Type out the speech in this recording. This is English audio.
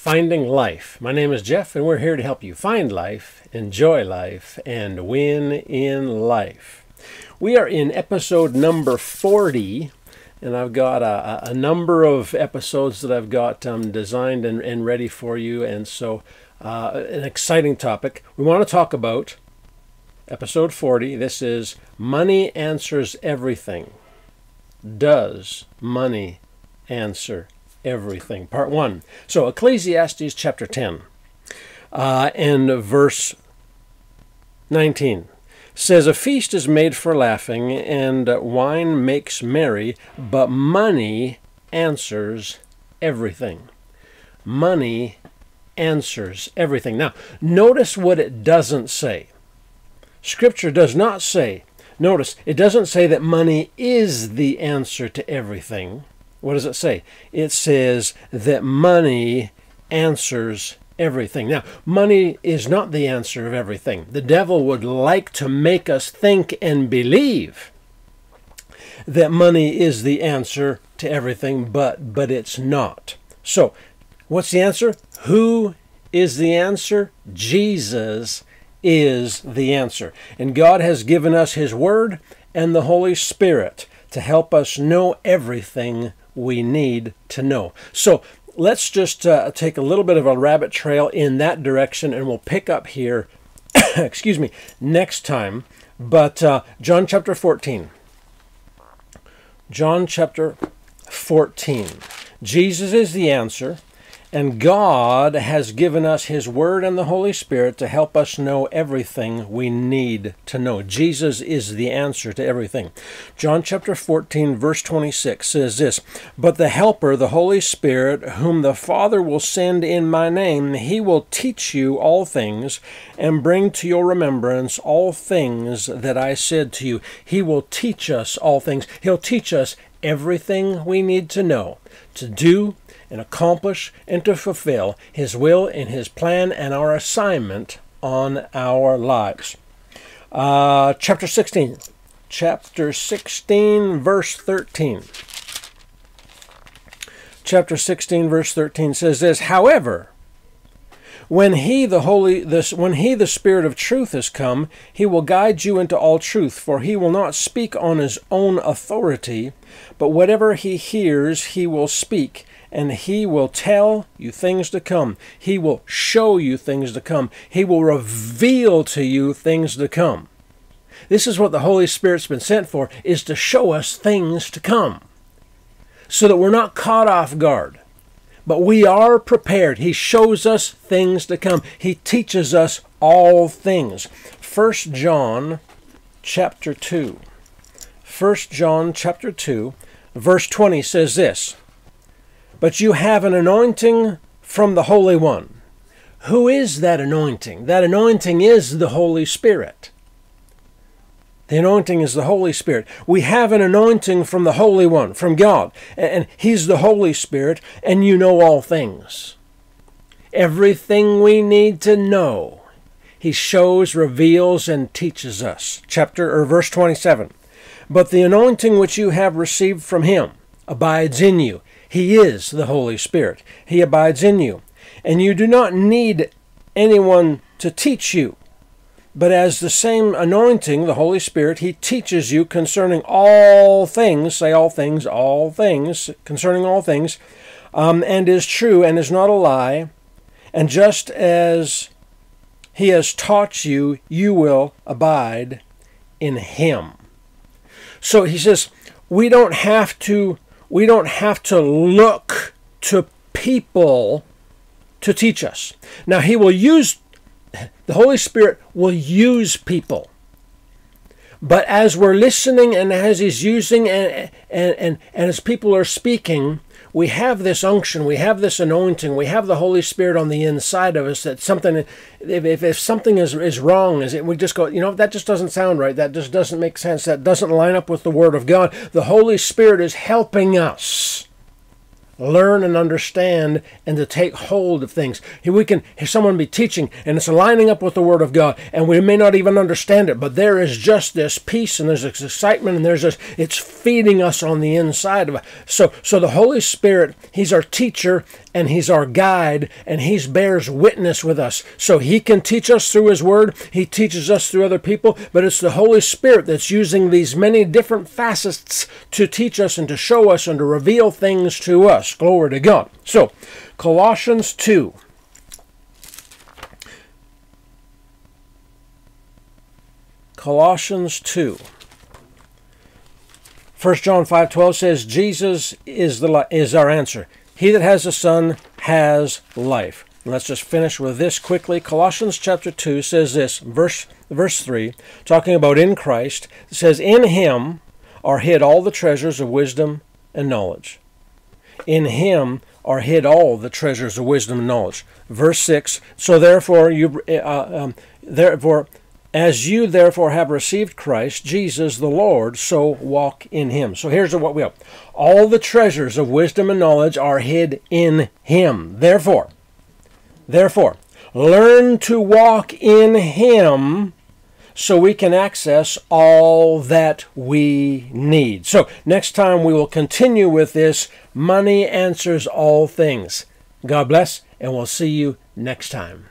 Finding Life. My name is Jeff, and we're here to help you find life, enjoy life, and win in life. We are in episode number 40, and I've got a, a number of episodes that I've got um, designed and, and, ready for you, and so uh, an exciting topic. We want to talk about episode 40. This is Money Answers Everything. Does money answer everything. Part 1. So, Ecclesiastes chapter 10 uh, and verse 19 says, A feast is made for laughing, and wine makes merry, but money answers everything. Money answers everything. Now, notice what it doesn't say. Scripture does not say, notice, it doesn't say that money is the answer to everything. What does it say? It says that money answers everything. Now, money is not the answer of everything. The devil would like to make us think and believe that money is the answer to everything, but but it's not. So, what's the answer? Who is the answer? Jesus is the answer. And God has given us his word and the Holy Spirit to help us know everything we need to know. So let's just uh, take a little bit of a rabbit trail in that direction and we'll pick up here, excuse me, next time. But uh, John chapter 14. John chapter 14. Jesus is the answer. And God has given us His Word and the Holy Spirit to help us know everything we need to know. Jesus is the answer to everything. John chapter 14, verse 26 says this But the Helper, the Holy Spirit, whom the Father will send in my name, he will teach you all things and bring to your remembrance all things that I said to you. He will teach us all things. He'll teach us everything we need to know to do and accomplish and to fulfill His will and His plan and our assignment on our lives. Uh, chapter 16. Chapter 16, verse 13. Chapter 16, verse 13 says this However, when he the holy this when he the spirit of truth has come he will guide you into all truth for he will not speak on his own authority but whatever he hears he will speak and he will tell you things to come. He will show you things to come. He will reveal to you things to come. This is what the Holy Spirit's been sent for, is to show us things to come. So that we're not caught off guard. But we are prepared. He shows us things to come. He teaches us all things. 1 John chapter 2. 1 John chapter 2 verse 20 says this but you have an anointing from the Holy One. Who is that anointing? That anointing is the Holy Spirit. The anointing is the Holy Spirit. We have an anointing from the Holy One, from God, and He's the Holy Spirit, and you know all things. Everything we need to know, He shows, reveals, and teaches us. Chapter or verse 27. But the anointing which you have received from Him abides in you, he is the Holy Spirit. He abides in you. And you do not need anyone to teach you. But as the same anointing, the Holy Spirit, He teaches you concerning all things, say all things, all things, concerning all things, um, and is true and is not a lie. And just as He has taught you, you will abide in Him. So He says, we don't have to we don't have to look to people to teach us. Now, He will use, the Holy Spirit will use people. But as we're listening and as He's using and, and, and, and as people are speaking, we have this unction, we have this anointing, we have the Holy Spirit on the inside of us that something, if, if, if something is, is wrong, is it, we just go, you know, that just doesn't sound right. That just doesn't make sense. That doesn't line up with the Word of God. The Holy Spirit is helping us learn and understand and to take hold of things. We can someone be teaching and it's lining up with the Word of God, and we may not even understand it, but there is just this peace and there's this excitement and there's this it's feeding us on the inside of it. So so the Holy Spirit, He's our teacher and He's our guide and He bears witness with us. So He can teach us through His Word, He teaches us through other people, but it's the Holy Spirit that's using these many different facets to teach us and to show us and to reveal things to us. Glory to God. So, Colossians 2. Colossians 2. 1 John 5:12 says Jesus is the is our answer. He that has the Son has life. let's just finish with this quickly. Colossians chapter 2 says this, verse verse 3, talking about in Christ, says in him are hid all the treasures of wisdom and knowledge. In him are hid all the treasures of wisdom and knowledge. Verse 6 So therefore, you, uh, um, therefore, as you therefore have received Christ, Jesus the Lord, so walk in him. So here's what we have all the treasures of wisdom and knowledge are hid in him. Therefore, therefore, learn to walk in him so we can access all that we need. So, next time we will continue with this Money Answers All Things. God bless, and we'll see you next time.